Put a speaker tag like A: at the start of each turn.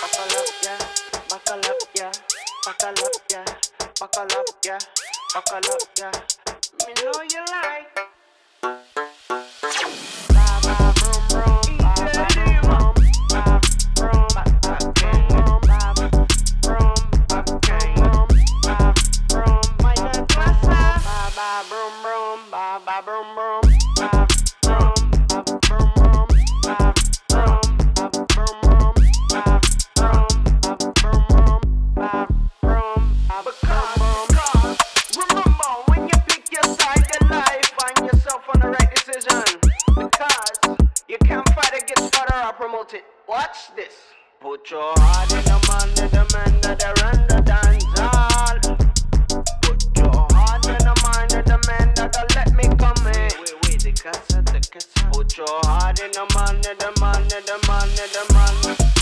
A: buckle up, yeah, buckle up, yeah, buckle up, yeah, buckle up, yeah, buckle up, yeah. Me know you like.
B: Against promote it. Watch this.
A: Put your heart in the man, the man that they run the dance hall. Put your heart in the mind of the man that let me come in. Wait, wait, the cassette, the. Put your heart in the man, the man, the man, the man,